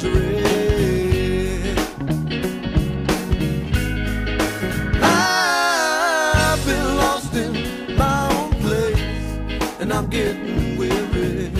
I've been lost in my own place, and I'm getting weary.